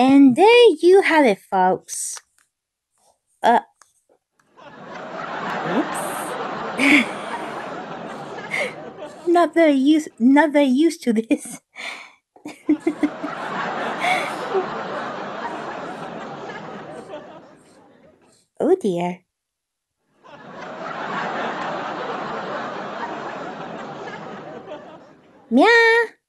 And there you have it, folks. Uh, oops. not very used, not very used to this. oh dear. Meow.